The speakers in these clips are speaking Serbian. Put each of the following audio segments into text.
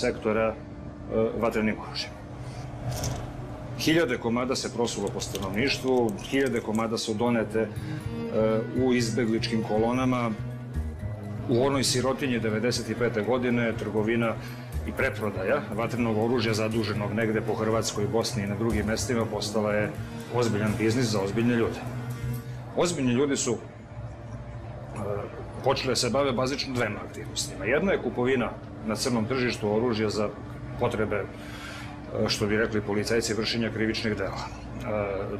sektora vatrenim oružjem. Hiljade komada se prosulo po stanovništvu, hiljade komada su donete u izbegličkim kolonama. U onoj sirotinji 95. godine trgovina i preprodaja vatrenog oružja zaduženog negde po Hrvatskoj, Bosni i na drugim mestima postala je ozbiljan biznis za ozbiljne ljude. Ozbiljni ljudi su počeli da se bave bazično dvema aktivnostima. Jedna je kupovina na crnom tržištu oružja za potrebe, što bi rekli policajci, vršenja krivičnih dela.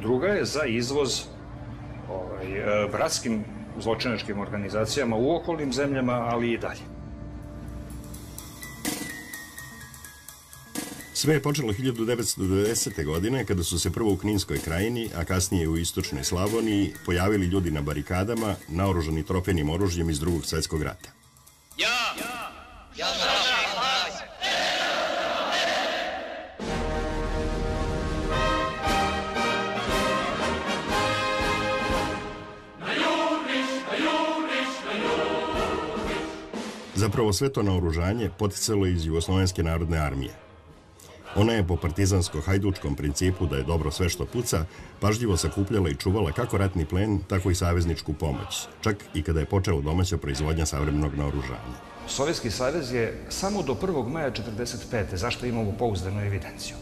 Druga je za izvoz ovaj, bratskim zločinačkim organizacijama u okolnim zemljama, ali i dalje. Sve je počelo 1990. godine kada su se prvo u Kninskoj krajini, a kasnije u istočnoj Slavoniji pojavili ljudi na barikadama naoružani trofejnim oružjem iz drugog svetskog rata. Ja! Ja! Zapravo sve to naoružanje poticalo iz Jugoslovenske narodne armije. Ona je po partizansko-hajdučkom principu da je dobro sve što puca, pažljivo sakupljala i čuvala kako ratni plen, tako i savezničku pomoć, čak i kada je počela domaća proizvodnja savremenog naoružanja. Sovjetski savez je samo do 1. maja 1945. zašto imamo pouzdanu evidenciju,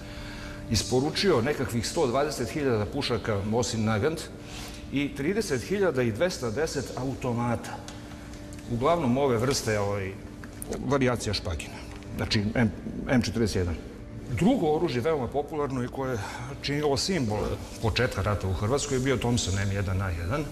isporučio nekakvih 120.000 pušaka Mosin Nagant i 30.210 automata. Uglavnom ove vrste ovaj, variacija špagina, znači M, M41. Drugo oružje, veoma popularno i koje je činilo simbol početka rata u Hrvatskoj, je bio Thompson M1A1.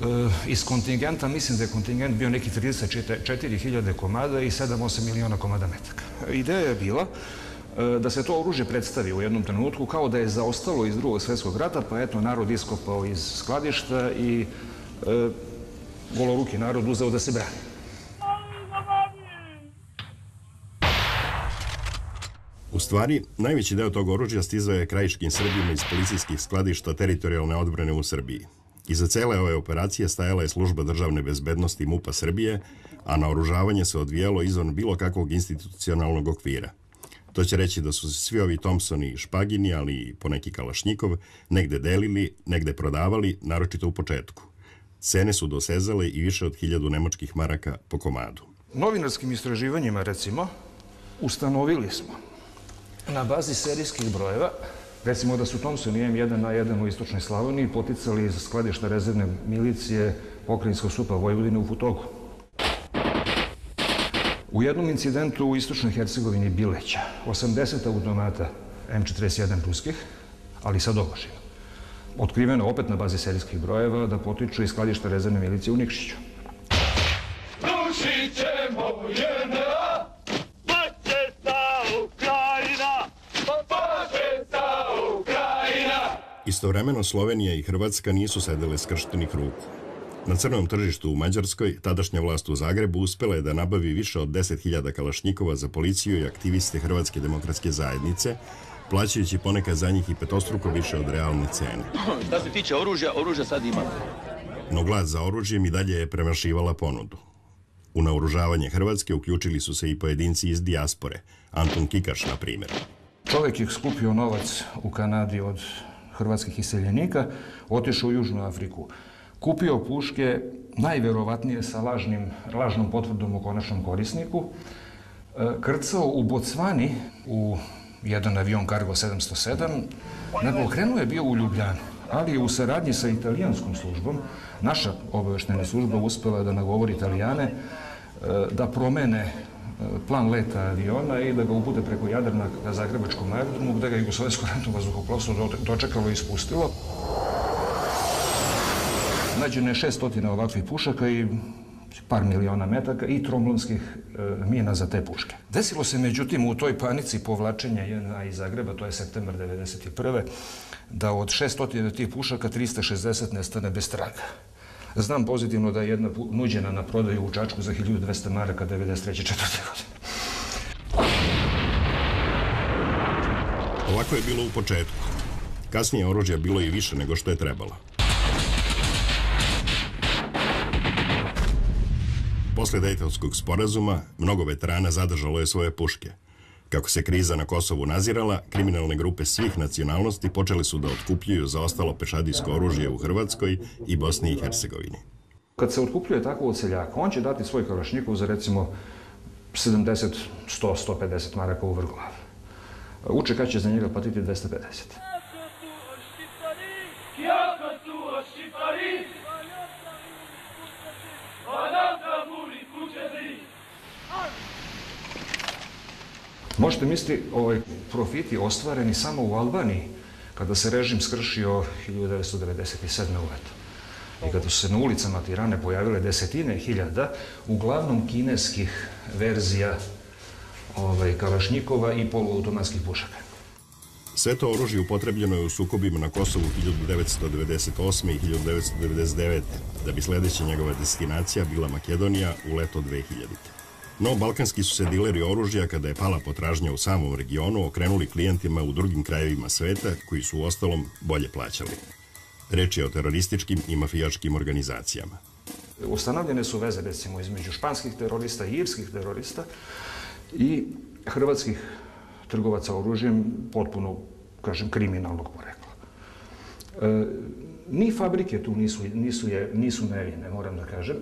E, iz kontingenta, mislim da je kontingent bio neki 34.000 komada i 7-8 miliona komada metaka. Ideja je bila e, da se to oružje predstavi u jednom trenutku kao da je zaostalo iz drugog svetskog rata, pa eto narod iskopao iz skladišta i e, goloruki narod uzeo da se brani. U stvari, najveći deo tog oružja stizao je krajiškim Srbima iz policijskih skladišta teritorijalne odbrane u Srbiji. Iza cele ove operacije stajala je služba državne bezbednosti MUPA Srbije, a naoružavanje se odvijalo izvan bilo kakvog institucionalnog okvira. To će reći da su se svi ovi Thompsoni i Špagini, ali i poneki Kalašnjikov, negde delili, negde prodavali, naročito u početku. Cene su dosezale i više od hiljadu nemačkih maraka po komadu. Novinarskim istraživanjima, recimo, ustanovili smo na bazi serijskih brojeva, recimo da su Thompson i M1 na 1 u istočnoj Slavoniji poticali iz skladišta rezervne milicije pokrajinskog supa Vojvodine u Futogu. U jednom incidentu u istočnoj Hercegovini Bileća, 80 automata M41 ruskih, ali sa dobožinom. Otkriveno opet na bazi serijskih brojeva da potiču iz skladišta rezervne milicije u Nikšiću. Istovremeno Slovenija i Hrvatska nisu sedele skrštenih ruku. Na crnom tržištu u Mađarskoj, tadašnja vlast u Zagrebu uspela je da nabavi više od 10.000 kalašnjikova za policiju i aktiviste Hrvatske demokratske zajednice, plaćajući ponekad za njih i petostruko više od realne cene. Šta se tiče oružja, oružja sad ima. No glad za oružjem i dalje je premašivala ponudu. U naoružavanje Hrvatske uključili su se i pojedinci iz dijaspore, Anton Kikaš, na primjer. Čovjek je skupio novac u Kanadi od Хрватски иселеника, отишо у Јужну Африку. Купио пушке, најверојатније со лажним, лажном потврдом о конечном корисник. Крцал у Ботсвани у еден авион Карго 707, на кој е био у Лјубљан, али у сарадњи со италијанското службом, наша обавештена служба успела да наговори италијане, да промене plan leta aviona i da ga upute preko Jadrana ka Zagrebačkom aerodromu, gde ga Jugoslovensko ratno vazduhoplovstvo dočekalo i ispustilo. Nađeno je 600 ovakvih pušaka i par miliona metaka i tromblonskih e, mina za te puške. Desilo se međutim u toj panici povlačenja JNA iz Zagreba, to je septembar 1991. da od 600 tih pušaka 360 nestane bez traga. Znam pozitivno da je jedna nuđena na prodaju u Čačku za 1200 maraka 93. 4. godine. Ovako je bilo u početku. Kasnije oružja bilo i više nego što je trebalo. Posle Dejtonskog sporazuma, mnogo veterana zadržalo je svoje puške. Kako se kriza na Kosovu nazirala, kriminalne grupe svih nacionalnosti počele su da otkupljuju zaostalo pešadijsko oružje u Hrvatskoj i Bosni i Hercegovini. Kad se otkupljuje tako od seljaka, on će dati svoj kalašnikov za recimo 70, 100, 150 maraka u vrglav. UČK će za njega platiti 250. Možete misliti ovaj, profiti ostvareni samo u Albaniji, kada se režim skršio 1997. u leto. I kada su se na ulicama Tirane pojavile desetine hiljada, uglavnom kineskih verzija ovaj, kalašnjikova i poluautomatskih pušaka. Sve to oružje upotrebljeno je u sukobima na Kosovu 1998. i 1999. da bi sledeća njegova destinacija bila Makedonija u leto 2000. No, balkanski su se dileri oružja, kada je pala potražnja u samom regionu, okrenuli klijentima u drugim krajevima sveta, koji su u ostalom bolje plaćali. Reč je o terorističkim i mafijačkim organizacijama. Ustanovljene su veze, recimo, između španskih terorista i irskih terorista i hrvatskih trgovaca oružjem potpuno, kažem, kriminalnog porekla. E, ni fabrike tu nisu, nisu, je, nisu nevine, moram da kažem.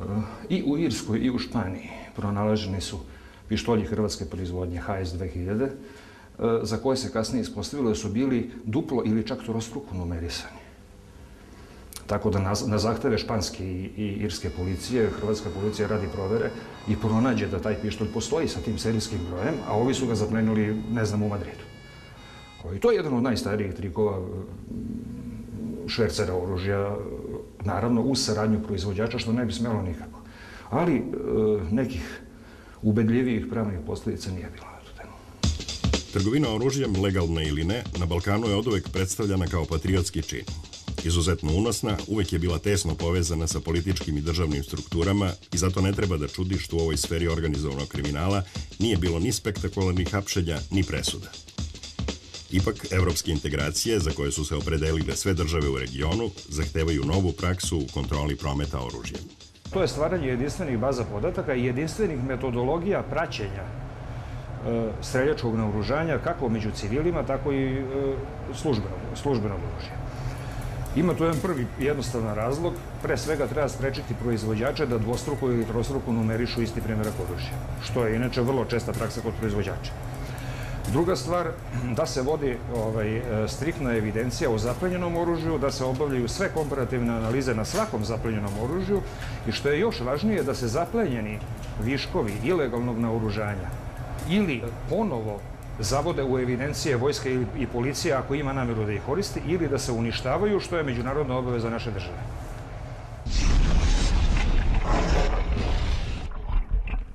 E, I u Irskoj i u Španiji pronalaženi su pištolji hrvatske proizvodnje HS 2000, e, za koje se kasnije ispostavilo da su bili duplo ili čak trostruko numerisani. Tako da na, zahteve španske i, i irske policije, hrvatska policija radi provere i pronađe da taj pištolj postoji sa tim serijskim brojem, a ovi su ga zaplenili, ne znam, u Madridu. I to je jedan od najstarijih trikova mm, švercera oružja, naravno uz saradnju proizvođača, što ne bi smelo nikako. Ali e, nekih ubedljivijih pravnih posljedica nije bilo. Trgovina oružjem, legalna ili ne, na Balkanu je oduvek predstavljana kao patriotski čin. Izuzetno unosna, uvek je bila tesno povezana sa političkim i državnim strukturama i zato ne treba da čudi što u ovoj sferi organizovanog kriminala nije bilo ni spektakularnih hapšenja, ni presuda. Ipak, evropske integracije, za koje su se opredelile sve države u regionu, zahtevaju novu praksu u kontroli prometa oružjem. To je stvaranje jedinstvenih baza podataka i jedinstvenih metodologija praćenja e, streljačkog naoružanja kako među civilima, tako i e, službenog oružja. Ima tu jedan prvi jednostavan razlog. Pre svega treba sprečiti proizvođače da dvostruko ili trostruko numerišu isti primjerak oružja, što je inače vrlo česta praksa kod proizvođača. Druga stvar, da se vodi ovaj, striktna evidencija o zaplenjenom oružju, da se obavljaju sve komparativne analize na svakom zaplenjenom oružju i što je još važnije, da se zaplenjeni viškovi ilegalnog naoružanja ili ponovo zavode u evidencije vojske i policije ako ima nameru da ih koristi ili da se uništavaju, što je međunarodna obaveza naše države.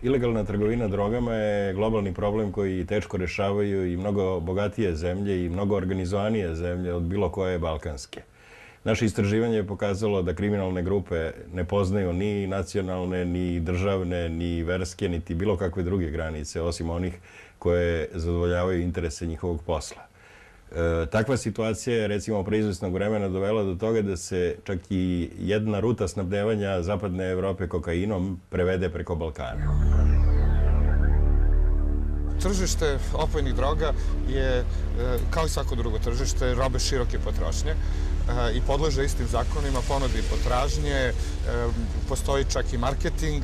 Ilegalna trgovina drogama je globalni problem koji teško rešavaju i mnogo bogatije zemlje i mnogo organizovanije zemlje od bilo koje balkanske. Naše istraživanje je pokazalo da kriminalne grupe ne poznaju ni nacionalne, ni državne, ni verske, niti bilo kakve druge granice, osim onih koje zadovoljavaju interese njihovog posla. E, takva situacija je recimo pre izvesnog vremena dovela do toga da se čak i jedna ruta snabdevanja zapadne Evrope kokainom prevede preko Balkana. Tržište opojnih droga je, e, kao i svako drugo tržište, robe široke potrošnje e, i podleže istim zakonima ponudi i potražnje, e, postoji čak i marketing,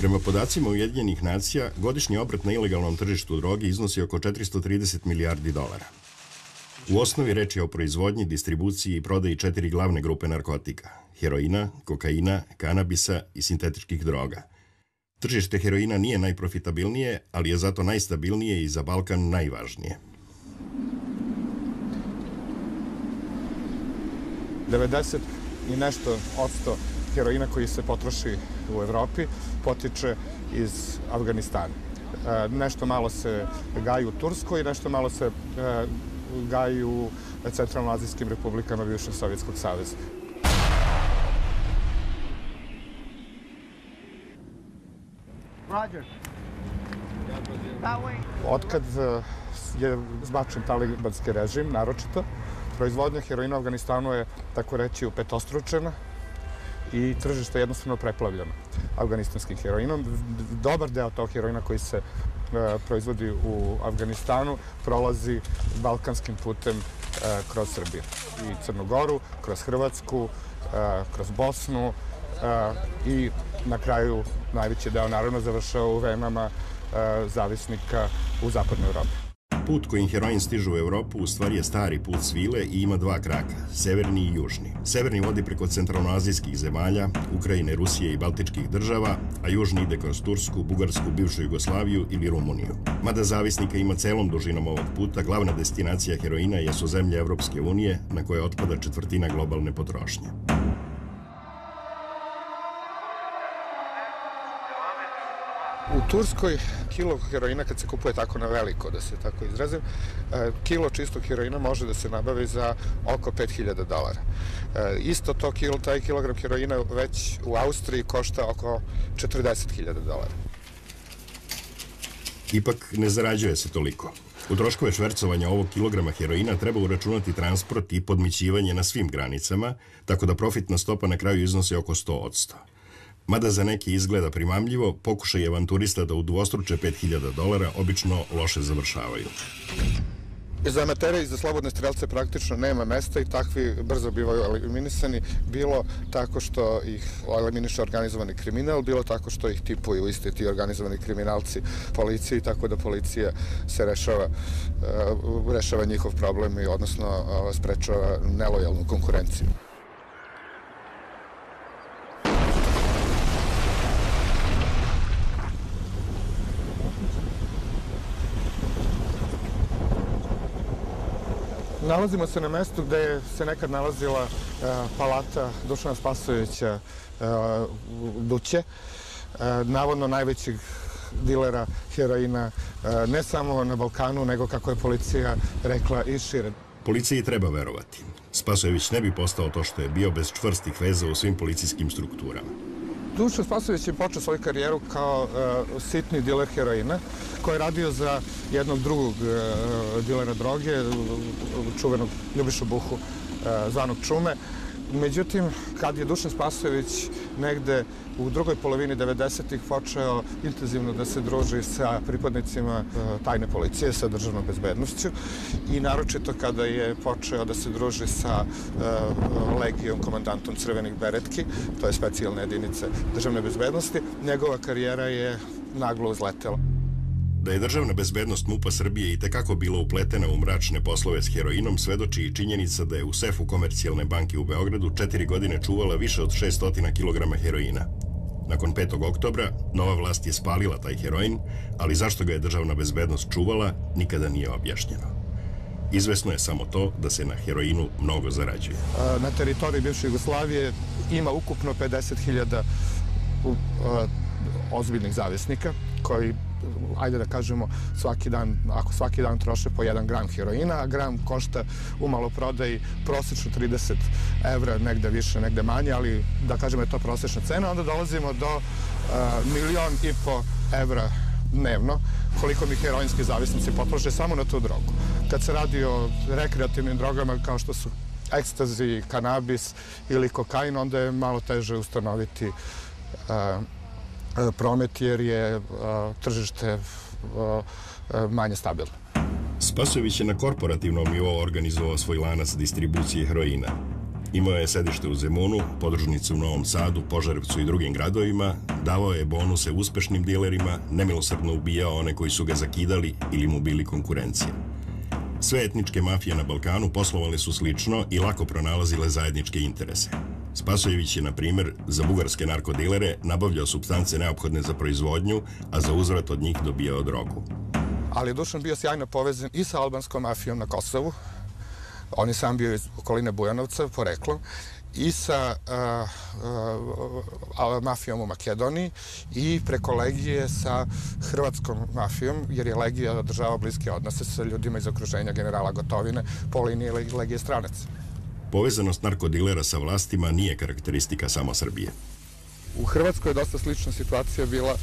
Prema podacima Ujedinjenih nacija, godišnji obrat na ilegalnom tržištu droge iznosi oko 430 milijardi dolara. U osnovi reč je o proizvodnji, distribuciji i prodaji četiri glavne grupe narkotika – heroina, kokaina, kanabisa i sintetičkih droga. Tržište heroina nije najprofitabilnije, ali je zato najstabilnije i za Balkan najvažnije. 90 i nešto odsto heroina koji se potroši u Evropi potiče iz Afganistana. E, nešto malo se gaji u Turskoj, nešto malo se e, gaji u centralnoazijskim republikama bivšeg Sovjetskog saveza. Roger. Otkad e, je zbačen talibanski režim, naročito, proizvodnja heroina u Afganistanu je, tako reći, upetostručena i tržište je jednostavno preplavljeno afganistanskim heroinom. Dobar deo tog heroina koji se e, proizvodi u Afganistanu prolazi balkanskim putem e, kroz Srbiju i Crnu Goru, kroz Hrvatsku, e, kroz Bosnu i na kraju najveći deo naravno završao u venama zavisnika u zapadnoj Evropi. Put kojim heroin stiže u Evropu u stvari je stari put svile i ima dva kraka, severni i južni. Severni vodi preko centralnoazijskih zemalja, Ukrajine, Rusije i Baltičkih država, a južni ide kroz Tursku, Bugarsku, bivšu Jugoslaviju ili Rumuniju. Mada zavisnika ima celom dužinom ovog puta, glavna destinacija heroina jesu zemlje Evropske unije, na koje otpada četvrtina globalne potrošnje. U Turskoj kilo heroina kad se kupuje tako na veliko, da se tako izrazim, e, kilo čistog heroina može da se nabavi za oko 5000 dolara. E, isto to kilo, taj kilogram heroina već u Austriji košta oko 40.000 dolara. Ipak ne zarađuje se toliko. U troškove švercovanja ovog kilograma heroina treba uračunati transport i podmićivanje na svim granicama, tako da profitna stopa na kraju iznosi oko 100 od 100. Mada za neki izgleda primamljivo, pokušaj avanturista da udvostruče 5000 dolara obično loše završavaju. Za amatere i za slobodne strelce praktično nema mesta i takvi brzo bivaju eliminisani, bilo tako što ih eliminiše organizovani kriminal, bilo tako što ih tipuju isti ti organizovani kriminalci policiji, tako da policija se rešava, uh, rešava njihov problem i odnosno uh, sprečava nelojalnu konkurenciju. Nalazimo se na mestu gde se nekad nalazila uh, palata Dušana Spasovića uh, Duće, uh, navodno najvećih dilera heroina ne samo na Balkanu, nego kako je policija rekla i šire. Policiji treba verovati. Spasojević ne bi postao to što je bio bez čvrstih veza u svim policijskim strukturama. Dušan Spasović je počeo svoju karijeru kao uh, sitni diler heroina, koji je radio za jednog drugog uh, dilera droge, čuvenog Ljubišu Buhu, uh, zvanog Čume. Međutim, kad je Dušan Spasojević negde u drugoj polovini 90-ih počeo intenzivno da se druži sa pripadnicima e, tajne policije, sa državnom bezbednošću i naročito kada je počeo da se druži sa e, legijom komandantom Crvenih beretki, to je specijalne jedinice državne bezbednosti, njegova karijera je naglo uzletela. Da je državna bezbednost MUPA Srbije i tekako bila upletena u mračne poslove s heroinom, svedoči i činjenica da je u sefu komercijalne banke u Beogradu četiri godine čuvala više od 600 kg heroina. Nakon 5. oktobra, nova vlast je spalila taj heroin, ali zašto ga je državna bezbednost čuvala, nikada nije objašnjeno. Izvesno je samo to da se na heroinu mnogo zarađuje. Na teritoriji bivše Jugoslavije ima ukupno 50.000 ozbiljnih zavisnika koji ajde da kažemo, svaki dan, ako svaki dan troše po 1 gram heroina, a gram košta u maloprodaji prosečno 30 evra, negde više, negde manje, ali da kažemo je to prosečna cena, onda dolazimo do uh, milion i po evra dnevno, koliko mi heroinski zavisnici potroše samo na tu drogu. Kad se radi o rekreativnim drogama kao što su ekstazi, kanabis ili kokain, onda je malo teže ustanoviti uh, E, promet jer je tržište manje stabilno. Spasović je na korporativnom nivou organizovao svoj lanac distribucije heroina. Imao je sedište u Zemunu, podružnicu u Novom Sadu, Požarevcu i drugim gradovima, davao je bonuse uspešnim dilerima, nemilosrdno ubijao one koji su ga zakidali ili mu bili konkurencije. Sve etničke mafije na Balkanu poslovale su slično i lako pronalazile zajedničke interese. Spasojević je, na primjer, za bugarske narkodilere nabavljao substance neophodne za proizvodnju, a za uzvrat od njih dobijao drogu. Ali je Dušan bio sjajno povezan i sa albanskom mafijom na Kosovu. On je sam bio iz okoline Bujanovca, poreklom, i sa a, a, mafijom u Makedoniji i preko Legije sa hrvatskom mafijom, jer je Legija održava bliske odnose sa ljudima iz okruženja generala Gotovine po liniji Legije stranaca. Povezanost narkodilera sa vlastima nije karakteristika samo Srbije. U Hrvatskoj je dosta slična situacija bila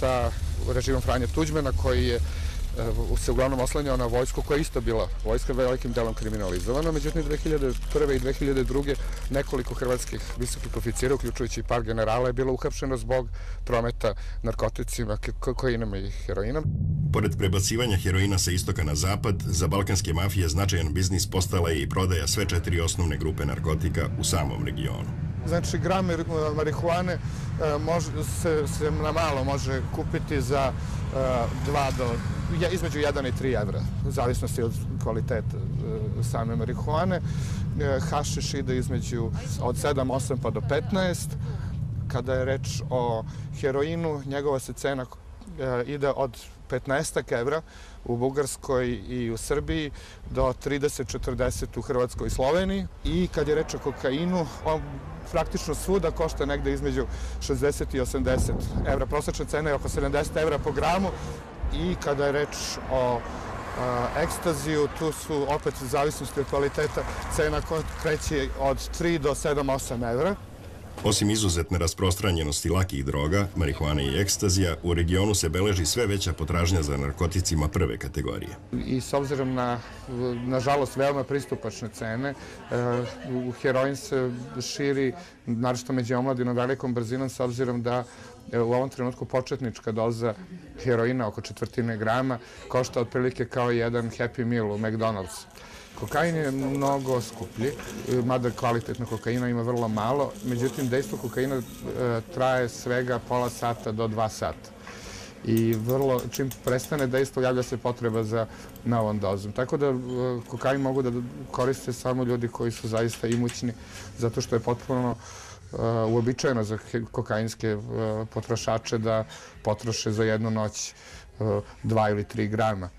sa režimom Franja Tuđmana koji je se uglavnom oslanjao na vojsku koja je isto bila vojska velikim delom kriminalizovana. Međutim, 2001. i 2002. nekoliko hrvatskih visokih oficira, uključujući par generala, je bilo uhapšeno zbog prometa narkoticima, kokainama i heroinom. Pored prebacivanja heroina sa istoka na zapad, za balkanske mafije značajan biznis postala je i prodaja sve četiri osnovne grupe narkotika u samom regionu. Znači, gram marihuane e, može, se, se na malo može kupiti za 2 do, između 1 i 3 evra, u zavisnosti od kvaliteta e, same marihuane. E, hašiš ide između od 7, 8 pa do 15. Kada je reč o heroinu, njegova se cena e, ide od 15 evra u Bugarskoj i u Srbiji do 30-40 u Hrvatskoj i Sloveniji. I kad je reč o kokainu, on praktično svuda košta negde između 60 i 80 evra. Prosečna cena je oko 70 evra po gramu i kada je reč o a, ekstaziju, tu su opet u zavisnosti od kvaliteta cena kreće od 3 do 7-8 evra. Osim izuzetne rasprostranjenosti lakih droga, marihuane i ekstazija, u regionu se beleži sve veća potražnja za narkoticima prve kategorije. I s obzirom na, nažalost, veoma pristupačne cene, uh, heroin se širi, naravno među omladinom, velikom brzinom, s obzirom da e, u ovom trenutku početnička doza heroina oko četvrtine grama košta otprilike kao jedan Happy Meal u McDonald's. Kokain je mnogo skuplji, mada kvalitetna kokaina ima vrlo malo, međutim dejstvo kokaina e, traje svega pola sata do dva sata. I vrlo, čim prestane dejstvo, javlja se potreba za novom dozom. Tako da e, kokain mogu da koriste samo ljudi koji su zaista imućni, zato što je potpuno uh, uobičajeno za kokainske potrošače da potroše za jednu noć dva ili tri grama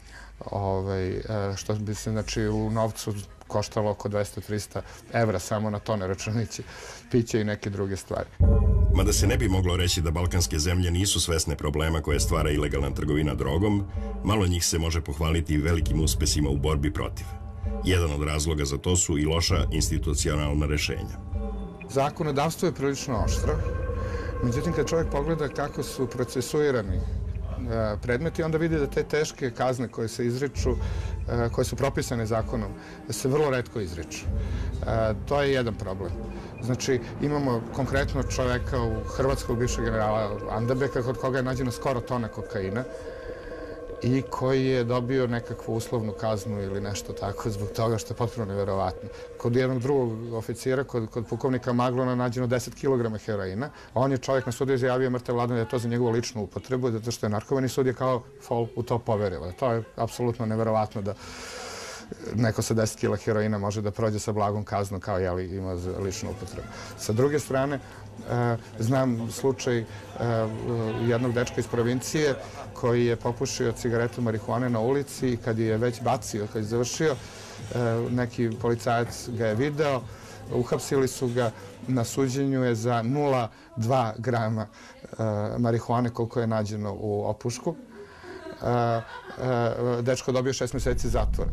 ovaj, e, što bi se znači, u novcu koštalo oko 200-300 evra samo na tone računići, piće i neke druge stvari. Mada se ne bi moglo reći da balkanske zemlje nisu svesne problema koje stvara ilegalna trgovina drogom, malo njih se može pohvaliti velikim uspesima u borbi protiv. Jedan od razloga za to su i loša institucionalna rešenja. Zakonodavstvo je prilično oštro, međutim kad čovjek pogleda kako su procesuirani E, predmeti, onda vidi da te teške kazne koje se izriču, e, koje su propisane zakonom, se vrlo redko izriču. E, to je jedan problem. Znači, imamo konkretno čoveka u Hrvatskog bivšeg generala Andabeka, kod koga je nađeno skoro tona kokaina, i koji je dobio nekakvu uslovnu kaznu ili nešto tako zbog toga što je potpuno neverovatno. Kod jednog drugog oficira, kod, kod pukovnika Maglona, nađeno 10 kg heroina. On je čovjek na sudiju izjavio mrtav vladan da je to za njegovu ličnu upotrebu, zato što je narkovani sud je kao fol u to poverila. To je apsolutno neverovatno da neko sa 10 kg heroina može da prođe sa blagom kaznom kao jeli ima za ličnu upotrebu. Sa druge strane, znam slučaj e, jednog dečka iz provincije koji je popušio cigaretu marihuane na ulici i kad je već bacio, kad je završio, e, neki policajac ga je video, uhapsili su ga, na suđenju je za 0,2 grama marihuane koliko je nađeno u opušku. Dečko dobio šest meseci zatvora.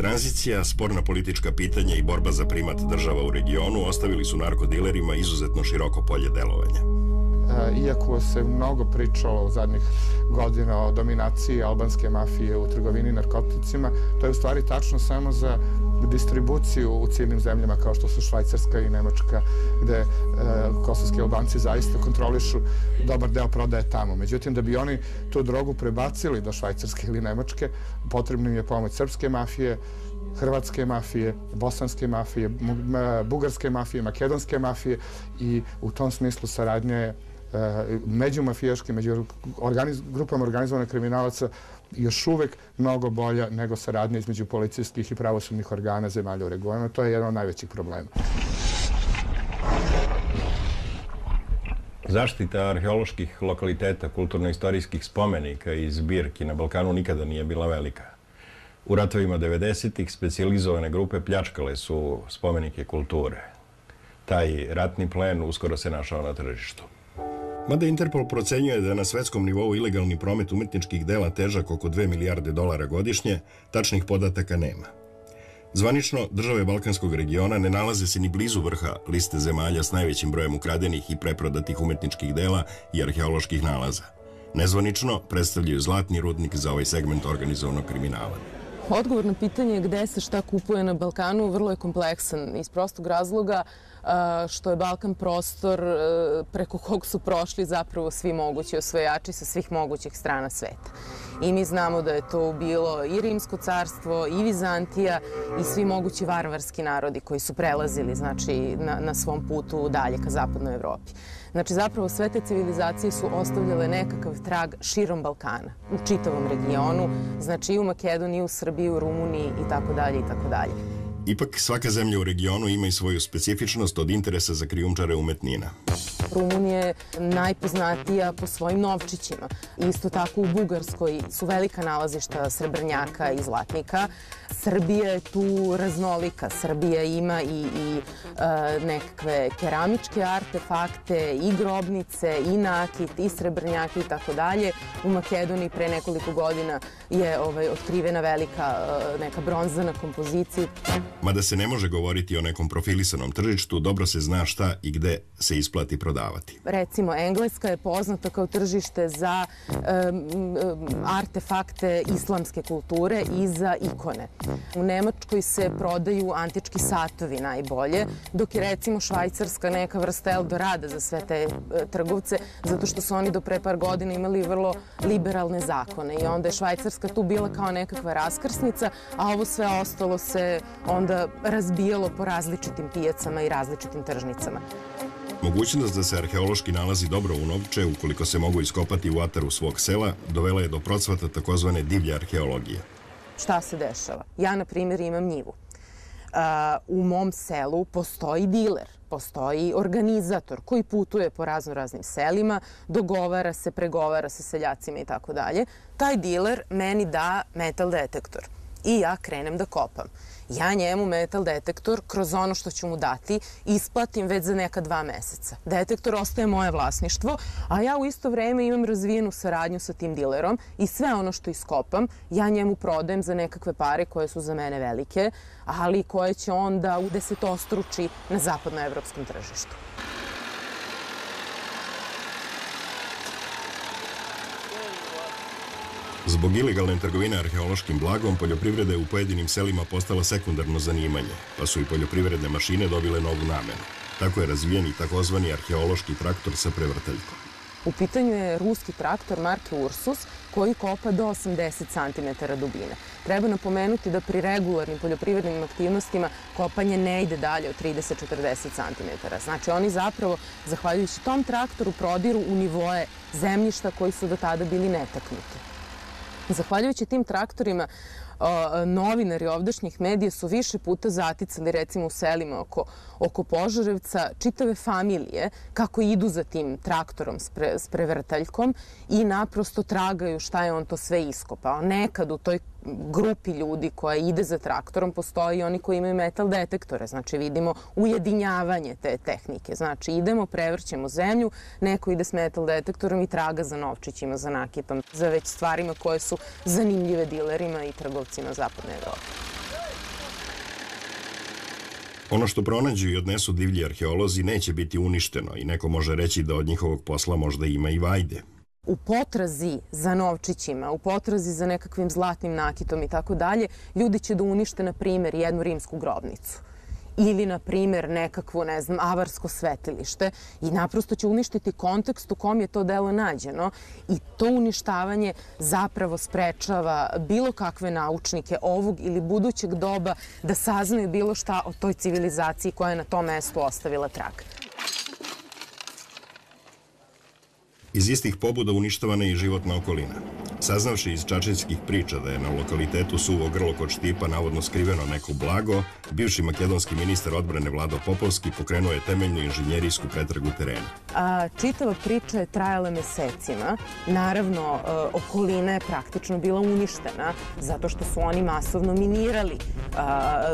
Tranzicija, sporna politička pitanja i borba za primat država u regionu ostavili su narkodilerima izuzetno široko polje delovanja. E, iako se mnogo pričalo u zadnjih godina o dominaciji albanske mafije u trgovini narkoticima, to je u stvari tačno samo za distribuciju u ciljnim zemljama kao što su Švajcarska i Nemačka, gde e, kosovski albanci zaista kontrolišu dobar deo prodaje tamo. Međutim, da bi oni tu drogu prebacili do Švajcarske ili Nemačke, potrebna im je pomoć srpske mafije, hrvatske mafije, bosanske mafije, bugarske mafije, makedonske mafije i u tom smislu saradnja je e, među mafijaške, među grupama organizovanih kriminalaca još uvek mnogo bolja nego saradnja između policijskih i pravosudnih organa zemalja u regionu. To je jedan od najvećih problema. Zaštita arheoloških lokaliteta, kulturno-istorijskih spomenika i zbirki na Balkanu nikada nije bila velika. U ratovima 90-ih specializovane grupe pljačkale su spomenike kulture. Taj ratni plen uskoro se našao na tržištu. Mada Interpol procenjuje da na svetskom nivou ilegalni promet umetničkih dela težak oko 2 milijarde dolara godišnje, tačnih podataka nema. Zvanično, države Balkanskog regiona ne nalaze se ni blizu vrha liste zemalja s najvećim brojem ukradenih i preprodatih umetničkih dela i arheoloških nalaza. Nezvanično predstavljaju zlatni rudnik za ovaj segment organizovanog kriminala. Odgovor na pitanje gde se šta kupuje na Balkanu vrlo je kompleksan iz prostog razloga što je Balkan prostor preko kog su prošli zapravo svi mogući osvojači sa svih mogućih strana sveta. I mi znamo da je to bilo i Rimsko carstvo, i Vizantija, i svi mogući varvarski narodi koji su prelazili znači, na, na svom putu dalje ka zapadnoj Evropi. Znači, zapravo sve te civilizacije su ostavljale nekakav trag širom Balkana, u čitavom regionu, znači i u Makedoniji, i u Srbiji, u Rumuniji i tako dalje i tako dalje. Ipak svaka zemlja u regionu ima i svoju specifičnost od interesa za krijumčare umetnina. Rumunija je najpoznatija po svojim novčićima. Isto tako u Bugarskoj su velika nalazišta srebrnjaka i zlatnika. Srbija je tu raznolika. Srbija ima i, i e, nekakve keramičke artefakte, i grobnice, i nakit, i srebrnjake i tako dalje. U Makedoniji pre nekoliko godina je ovaj, otkrivena velika e, neka bronzana kompozicija. Mada se ne može govoriti o nekom profilisanom tržištu, dobro se zna šta i gde se isplati prodavati. Recimo, Engleska je poznata kao tržište za artefakte islamske kulture i za ikone. U Nemačkoj se prodaju antički satovi najbolje, dok je recimo Švajcarska neka vrsta Eldorada za sve te e, trgovce, zato što su oni do pre par godina imali vrlo liberalne zakone i onda je Švajcarska tu bila kao nekakva raskrsnica, a ovo sve ostalo se onda razbijalo po različitim pijacama i različitim tržnicama. Mogućnost da se arheološki nalazi dobro unovče, ukoliko se mogu iskopati u ataru svog sela, dovela je do procvata takozvane divlje arheologije. Šta se dešava? Ja, na primjer, imam njivu. u mom selu postoji diler, postoji organizator koji putuje po razno raznim selima, dogovara se, pregovara sa seljacima i tako dalje. Taj diler meni da metal detektor i ja krenem da kopam ja njemu metal detektor kroz ono što ću mu dati isplatim već za neka dva meseca. Detektor ostaje moje vlasništvo, a ja u isto vreme imam razvijenu saradnju sa tim dilerom i sve ono što iskopam ja njemu prodajem za nekakve pare koje su za mene velike, ali koje će onda u desetostruči na zapadnoevropskom tržištu. Zbog ilegalne trgovine arheološkim blagom, poljoprivreda je u pojedinim selima postala sekundarno zanimanje, pa su i poljoprivredne mašine dobile novu namenu. Tako je razvijen i takozvani arheološki traktor sa prevrtaljkom. U pitanju je ruski traktor marke Ursus koji kopa do 80 cm dubine. Treba napomenuti da pri regularnim poljoprivrednim aktivnostima kopanje ne ide dalje od 30-40 cm. Znači oni zapravo, zahvaljujući tom traktoru, prodiru u nivoje zemljišta koji su do tada bili netaknuti. Zahvaljujući tim traktorima, novinari ovdašnjih medija su više puta zaticali recimo u selima oko, oko Požarevca čitave familije kako idu za tim traktorom s, pre, s prevrtaljkom i naprosto tragaju šta je on to sve iskopao. Nekad u toj grupi ljudi koja ide za traktorom postoji oni koji imaju metal detektore. Znači vidimo ujedinjavanje te tehnike. Znači idemo, prevrćemo zemlju, neko ide s metal detektorom i traga za novčićima, za nakitom, za već stvarima koje su zanimljive dilerima i trgovcima zapadne Evrope. Ono što pronađu i odnesu divlji arheolozi neće biti uništeno i neko može reći da od njihovog posla možda ima i vajde u potrazi za novčićima, u potrazi za nekakvim zlatnim nakitom i tako dalje, ljudi će da unište, na primjer, jednu rimsku grobnicu ili, na primjer, nekakvo, ne znam, avarsko svetilište i naprosto će uništiti kontekst u kom je to delo nađeno i to uništavanje zapravo sprečava bilo kakve naučnike ovog ili budućeg doba da saznaju bilo šta o toj civilizaciji koja je na tom mestu ostavila trag. Iz istih pobuda uništavana je i životna okolina. Saznavši iz čačinskih priča da je na lokalitetu suvo grlo kod Štipa navodno skriveno neko blago, bivši makedonski ministar odbrane Vlado Popovski pokrenuo je temeljnu inženjerijsku pretragu terena. A, čitava priča je trajala mesecima. Naravno, e, okolina je praktično bila uništena zato što su oni masovno minirali a,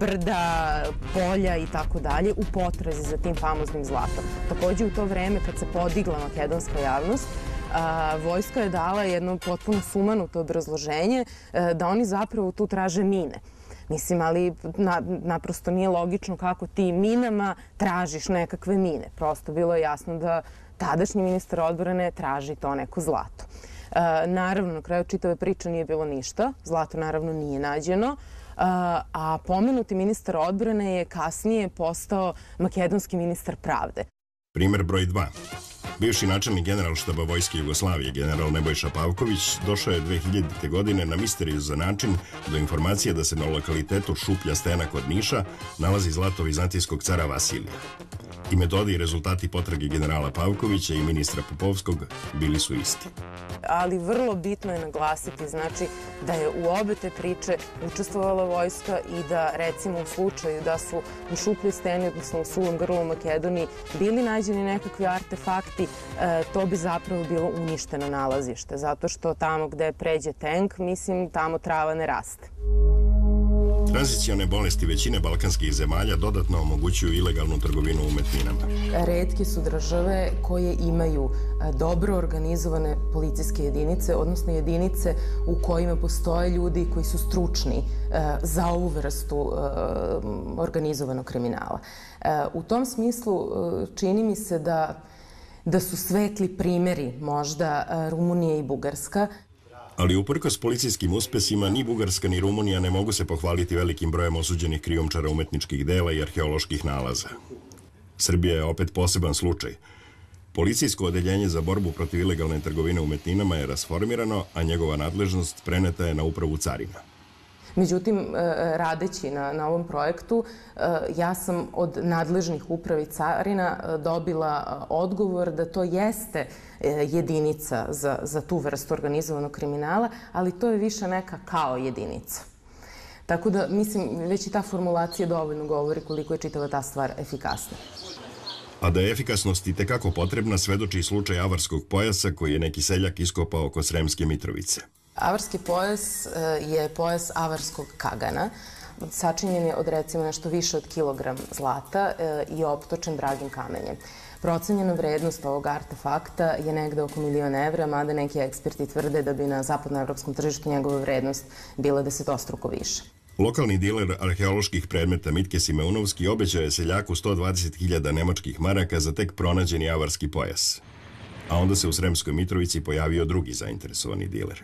brda, polja i tako dalje u potrazi za tim famoznim zlatom. Takođe u to vreme kad se podigla makedonska javnost, a, vojska je dala jedno potpuno sumanuto obrazloženje e, da oni zapravo tu traže mine. Mislim, ali na, naprosto nije logično kako ti minama tražiš nekakve mine. Prosto bilo je jasno da tadašnji ministar odbrane traži to neko zlato. E, naravno, na kraju čitave priče nije bilo ništa. Zlato naravno nije nađeno. A, a pomenuti ministar odbrane je kasnije postao makedonski ministar pravde. Primer broj 2. Bivši načelnik generalštaba Vojske Jugoslavije, general Nebojša Pavković, došao je 2000. godine na misteriju za način do informacije da se na lokalitetu Šuplja stena kod Niša nalazi zlato vizantijskog cara Vasilija. I metodi i rezultati potrage generala Pavkovića i ministra Popovskog bili su isti. Ali vrlo bitno je naglasiti znači da je u obe te priče učestvovala vojska i da recimo u slučaju da su u šupljoj steni, odnosno u suvom grlu u Makedoniji bili nađeni nekakvi artefakti, to bi zapravo bilo uništeno nalazište. Zato što tamo gde pređe tank, mislim, tamo trava ne raste. Tranzicione bolesti većine balkanskih zemalja dodatno omogućuju ilegalnu trgovinu umetninama. Redke su države koje imaju e, dobro organizovane policijske jedinice, odnosno jedinice u kojima postoje ljudi koji su stručni e, za ovu vrstu e, organizovanog kriminala. U tom smislu čini mi se da da su svetli primeri možda Rumunije i Bugarska, Ali uprkos policijskim uspesima, ni Bugarska ni Rumunija ne mogu se pohvaliti velikim brojem osuđenih krijumčara umetničkih dela i arheoloških nalaza. Srbija je opet poseban slučaj. Policijsko odeljenje za borbu protiv ilegalne trgovine umetninama je rasformirano, a njegova nadležnost preneta je na upravu carina. Međutim, e, radeći na, na ovom projektu, e, ja sam od nadležnih upravi carina e, dobila odgovor da to jeste jedinica za, za tu vrstu organizovanog kriminala, ali to je više neka kao jedinica. Tako da, mislim, već i ta formulacija dovoljno govori koliko je čitava ta stvar efikasna. A da je efikasnost i tekako potrebna, svedoči i slučaj avarskog pojasa koji je neki seljak iskopao oko Sremske Mitrovice. Avarski pojas e, je pojas avarskog kagana. Sačinjen je od recimo nešto više od kilogram zlata e, i optočen dragim kamenjem. Procenjena vrednost ovog artefakta je negde oko milion evra, mada neki eksperti tvrde da bi na zapadnoevropskom tržištu njegova vrednost bila desetostruko više. Lokalni diler arheoloških predmeta Mitke Simeunovski obećao je seljaku 120.000 nemačkih maraka za tek pronađeni avarski pojas. A onda se u Sremskoj Mitrovici pojavio drugi zainteresovani diler.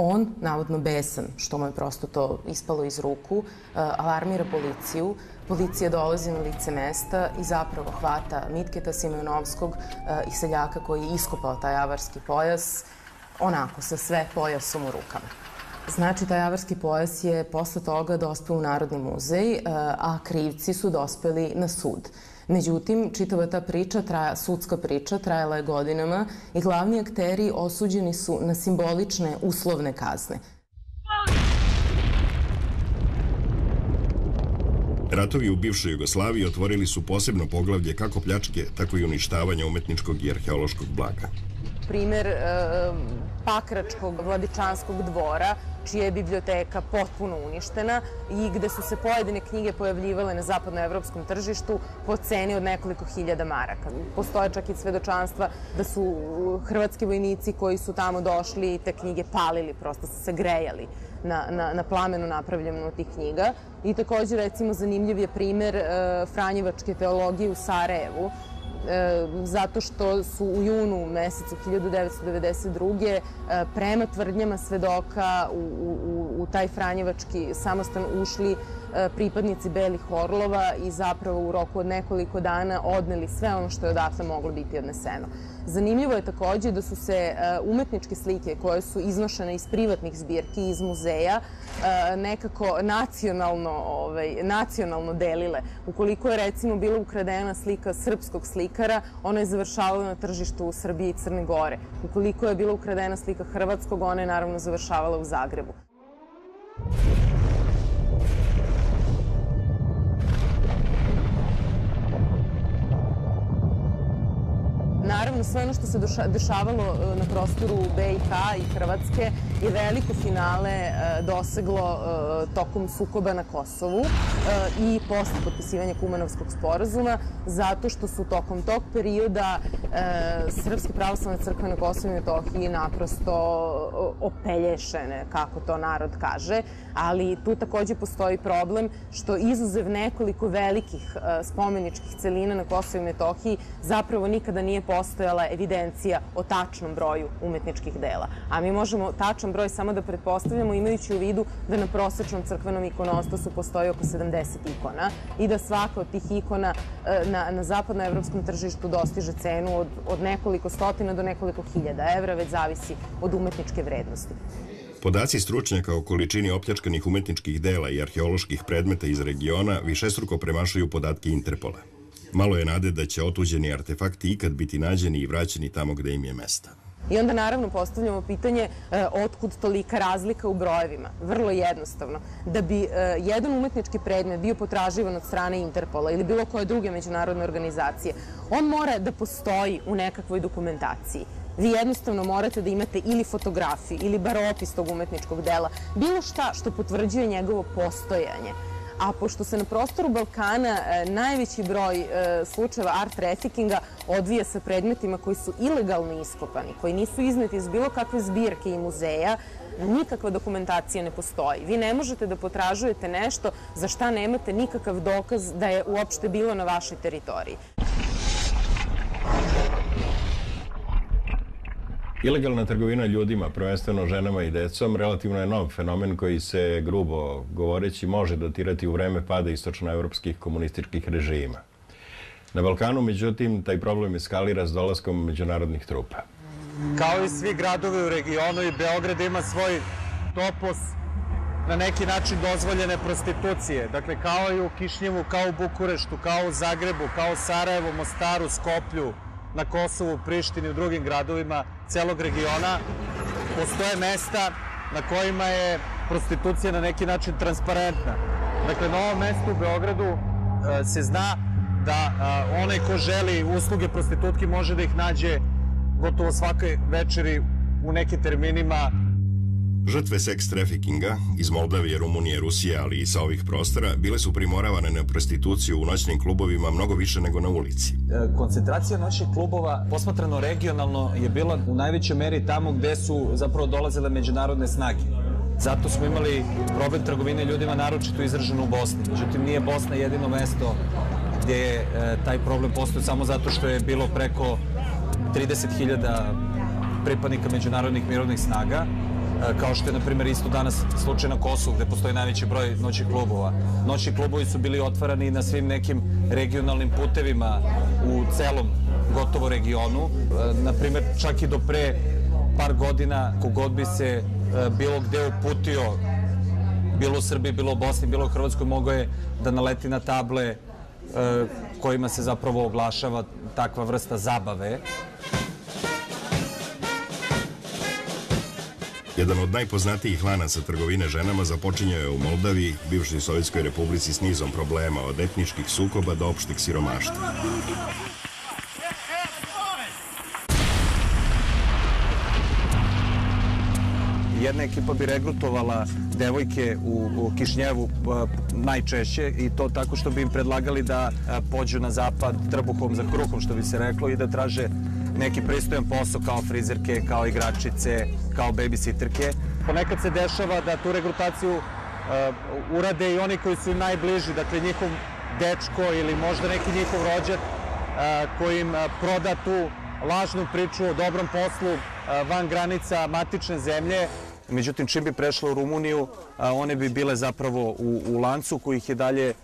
On, navodno besan, što mu je prosto to ispalo iz ruku, eh, alarmira policiju. Policija dolazi na lice mesta i zapravo hvata Mitketa Simeonovskog eh, i seljaka koji je iskopao taj avarski pojas, onako, sa sve pojasom u rukama. Znači, taj avarski pojas je posle toga dospeo u Narodni muzej, eh, a krivci su dospeli na sud. Međutim, čitava ta priča, traja, sudska priča, trajala je godinama i glavni akteri osuđeni su na simbolične uslovne kazne. Ratovi u bivšoj Jugoslaviji otvorili su posebno poglavlje kako pljačke, tako i uništavanja umetničkog i arheološkog blaga. Primer e, Pakračkog vladičanskog dvora, čija je biblioteka potpuno uništena i gde su se pojedine knjige pojavljivale na zapadnoevropskom tržištu po ceni od nekoliko hiljada maraka. Postoje čak i svedočanstva da su hrvatski vojnici koji su tamo došli i te knjige palili, prosto su se grejali na, na, na plamenu napravljenu tih knjiga. I takođe, recimo, zanimljiv je primer e, Franjevačke teologije u Sarajevu, zato što su u junu mesecu 1992. E, prema tvrdnjama svedoka u, u, u taj Franjevački samostan ušli e, pripadnici Belih Orlova i zapravo u roku od nekoliko dana odneli sve ono što je odatle moglo biti odneseno. Zanimljivo je takođe da su se e, umetničke slike koje su iznošene iz privatnih zbirki, iz muzeja, e, nekako nacionalno, ovaj, nacionalno delile. Ukoliko je recimo bila ukradena slika srpskog slikara, ona je završavala na tržištu u Srbiji i Crne Gore. Ukoliko je bila ukradena slika hrvatskog, ona je naravno završavala u Zagrebu. Naravno, sve ono što se dešavalo na prostoru BiH i Hrvatske je veliko finale doseglo tokom sukoba na Kosovu i posle potpisivanja Kumanovskog sporazuma, zato što su tokom tog perioda Srpske pravoslavne crkve na Kosovu i Metohiji naprosto opelješene, kako to narod kaže, ali tu takođe postoji problem što izuzev nekoliko velikih spomeničkih celina na Kosovu i Metohiji zapravo nikada nije postojala evidencija o tačnom broju umetničkih dela. A mi možemo tačan broj samo da pretpostavljamo imajući u vidu da na prosečnom crkvenom ikonostasu postoji oko 70 ikona i da svaka od tih ikona na, na zapadnoevropskom tržištu dostiže cenu od, od nekoliko stotina do nekoliko hiljada evra, već zavisi od umetničke vrednosti. Podaci stručnjaka o količini opljačkanih umetničkih dela i arheoloških predmeta iz regiona višestruko premašuju podatke Interpola. Malo je nade da će otuđeni artefakti ikad biti nađeni i vraćeni tamo gde im je mesta. I onda naravno postavljamo pitanje e, otkud tolika razlika u brojevima. Vrlo jednostavno. Da bi e, jedan umetnički predmet bio potraživan od strane Interpola ili bilo koje druge međunarodne organizacije, on mora da postoji u nekakvoj dokumentaciji. Vi jednostavno morate da imate ili fotografiju ili bar opis tog umetničkog dela, bilo šta što potvrđuje njegovo postojanje. A pošto se na prostoru Balkana e, najveći broj e, slučajeva art traffickinga odvija sa predmetima koji su ilegalno iskopani, koji nisu izneti iz bilo kakve zbirke i muzeja, nikakva dokumentacija ne postoji. Vi ne možete da potražujete nešto za šta nemate nikakav dokaz da je uopšte bilo na vašoj teritoriji. Ilegalna trgovina ljudima, prvenstveno ženama i decom, relativno je nov fenomen koji se, grubo govoreći, može datirati u vreme pada istočnoevropskih komunističkih režima. Na Balkanu, međutim, taj problem eskalira s dolaskom međunarodnih trupa. Kao i svi gradovi u regionu i Beograd ima svoj topos na neki način dozvoljene prostitucije. Dakle, kao i u Kišnjevu, kao u Bukureštu, kao u Zagrebu, kao u Sarajevu, Mostaru, Skoplju, na Kosovu, Prištini i u drugim gradovima celog regiona postoje mesta na kojima je prostitucija na neki način transparentna. Dakle, na ovom mestu u Beogradu e, se zna da onaj ko želi usluge prostitutki može da ih nađe gotovo svake večeri u nekim terminima Žrtve seks trafikinga iz Moldavije, Rumunije, Rusije, ali i sa ovih prostora, bile su primoravane na prostituciju u noćnim klubovima mnogo više nego na ulici. E, koncentracija noćnih klubova, posmatrano regionalno, je bila u najvećoj meri tamo gde su zapravo dolazile međunarodne snage. Zato smo imali problem trgovine ljudima naročito izraženo u Bosni. Međutim, nije Bosna jedino mesto gde je e, taj problem postoje samo zato što je bilo preko 30.000 pripadnika međunarodnih mirovnih snaga kao što je, na primjer, isto danas slučaj na Kosovu, gde postoji najveći broj noćih klubova. Noćni klubovi su bili otvarani na svim nekim regionalnim putevima u celom gotovo regionu. E, na primjer, čak i do pre par godina, kogod bi se e, bilo gde uputio, bilo u Srbiji, bilo u Bosni, bilo u Hrvatskoj, mogao je da naleti na table kojima se zapravo oglašava takva vrsta zabave. Jedan od najpoznatijih lanaca trgovine ženama započinjao je u Moldaviji, bivšoj Sovjetskoj republici s nizom problema od etničkih sukoba do opštih siromaštva. Jedna ekipa bi regrutovala devojke u, u Kišnjevu najčešće i to tako što bi im predlagali da pođu na zapad trbuhom za kruhom, što bi se reklo, i da traže neki pristojan posao kao frizerke, kao igračice, kao babysitterke. Ponekad se dešava da tu regrutaciju uh, urade i oni koji su im najbliži, dakle njihov dečko ili možda neki njihov rođak uh, koji im uh, proda tu lažnu priču o dobrom poslu uh, van granica matične zemlje. Međutim, čim bi prešla u Rumuniju, one bi bile zapravo u, u lancu koji ih je dalje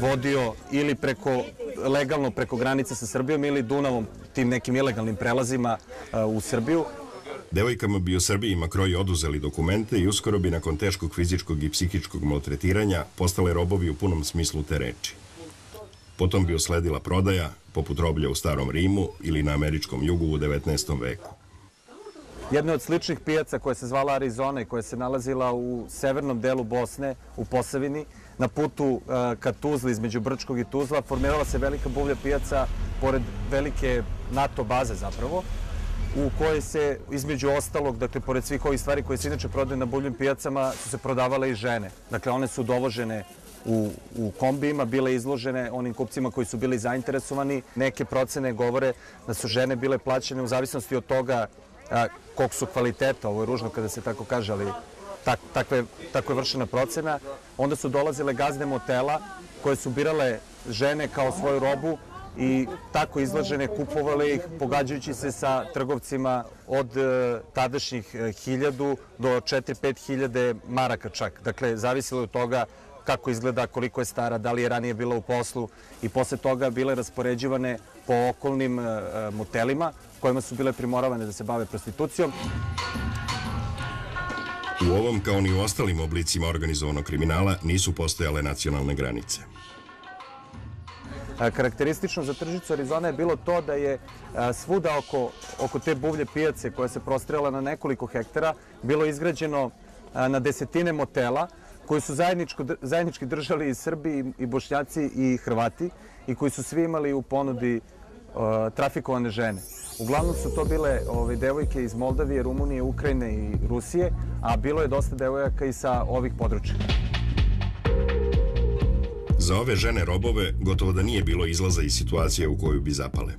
vodio ili preko, legalno preko granice sa Srbijom ili Dunavom, tim nekim ilegalnim prelazima u Srbiju. Devojkama bi u Srbiji Makroji oduzeli dokumente i uskoro bi nakon teškog fizičkog i psihičkog maltretiranja postale robovi u punom smislu te reči. Potom bi usledila prodaja, poput roblja u Starom Rimu ili na američkom jugu u 19. veku. Jedna od sličnih pijaca koja se zvala Arizona i koja se nalazila u severnom delu Bosne, u Posavini, na putu ka Tuzli između Brčkog i Tuzla, formirala se velika buvlja pijaca pored velike NATO baze zapravo, u kojoj se, između ostalog, dakle, pored svih ovih stvari koje se inače prodaju na buljim pijacama, su se prodavale i žene. Dakle, one su dovožene u, u kombijima, bile izložene onim kupcima koji su bili zainteresovani. Neke procene govore da su žene bile plaćene u zavisnosti od toga a, kog su kvaliteta, ovo je ružno kada se tako kaže, ali tak, takve, tako je vršena procena. Onda su dolazile gazde motela koje su birale žene kao svoju robu i tako izložene kupovale ih pogađajući se sa trgovcima od e, tadašnjih e, 1000 do 4-5 hiljade maraka čak. Dakle, zavisilo je od toga kako izgleda, koliko je stara, da li je ranije bila u poslu i posle toga bile raspoređivane po okolnim e, e, motelima kojima su bile primoravane da se bave prostitucijom. U ovom, kao ni u ostalim oblicima organizovanog kriminala, nisu postojale nacionalne granice. Karakteristično za tržnicu Arizona je bilo to da je svuda oko, oko te buvlje pijace koja se prostrela na nekoliko hektara bilo izgrađeno na desetine motela koji su zajedničko, zajednički držali i Srbi i, Bošnjaci i Hrvati i koji su svi imali u ponudi trafikovane žene. Uglavnom su to bile ove, devojke iz Moldavije, Rumunije, Ukrajine i Rusije, a bilo je dosta devojaka i sa ovih područja. Za ove žene robove gotovo da nije bilo izlaza iz situacije u koju bi zapale.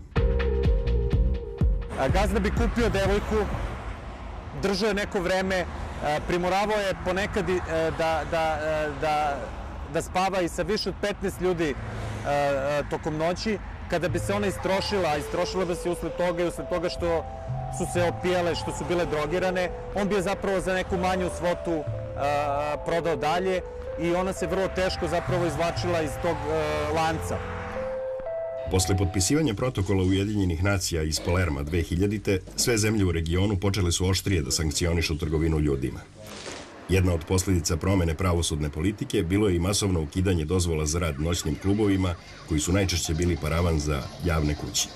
A, Gazda bi kupio devojku, držao je neko vreme, primoravao je ponekad da, da, da, da spava i sa više od 15 ljudi tokom noći. Kada bi se ona istrošila, a istrošila bi se usled toga i usled toga što su se opijale, što su bile drogirane, on bi je zapravo za neku manju svotu a, prodao dalje i ona se vrlo teško zapravo izvlačila iz tog e, lanca. Posle potpisivanja protokola Ujedinjenih nacija iz Palerma 2000. sve zemlje u regionu počele su oštrije da sankcionišu trgovinu ljudima. Jedna od posljedica promene pravosudne politike bilo je i masovno ukidanje dozvola za rad noćnim klubovima, koji su najčešće bili paravan za javne kuće.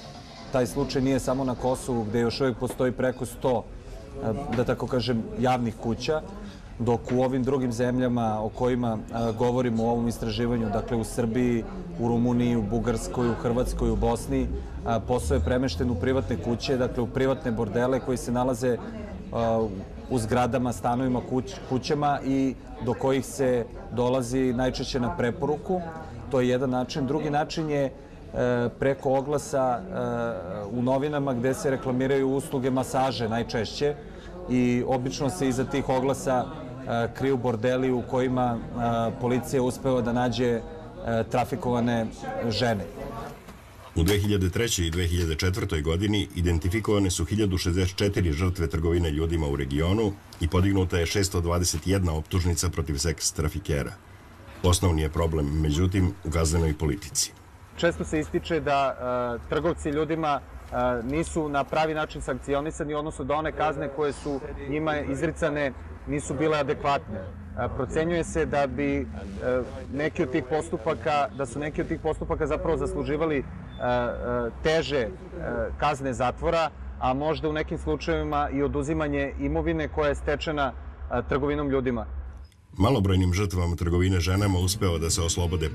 Taj slučaj nije samo na Kosovu gde još uvijek postoji preko 100, e, da tako kažem, javnih kuća, dok u ovim drugim zemljama o kojima a, govorimo u ovom istraživanju, dakle u Srbiji, u Rumuniji, u Bugarskoj, u Hrvatskoj, u Bosni, a, posao je premešten u privatne kuće, dakle u privatne bordele koji se nalaze u zgradama, stanovima, kuć, kućama i do kojih se dolazi najčešće na preporuku. To je jedan način. Drugi način je e, preko oglasa e, u novinama gde se reklamiraju usluge masaže najčešće i obično se iza tih oglasa e, kriju bordeli u kojima policija uspeva da nađe trafikovane žene. U 2003. i 2004. godini identifikovane su 1064 žrtve trgovine ljudima u regionu i podignuta je 621 optužnica protiv seks trafikera. Osnovni je problem, međutim, u kaznenoj politici. Često se ističe da e, trgovci ljudima nisu na pravi način sankcionisani, odnosno da one kazne koje su njima izricane nisu bile adekvatne. Procenjuje se da bi neki od tih postupaka, da su neki od tih postupaka zapravo zasluživali teže kazne zatvora, a možda u nekim slučajevima i oduzimanje imovine koja je stečena trgovinom ljudima. Malobrojnim žrtvama trgovine ženama uspeo da se oslobode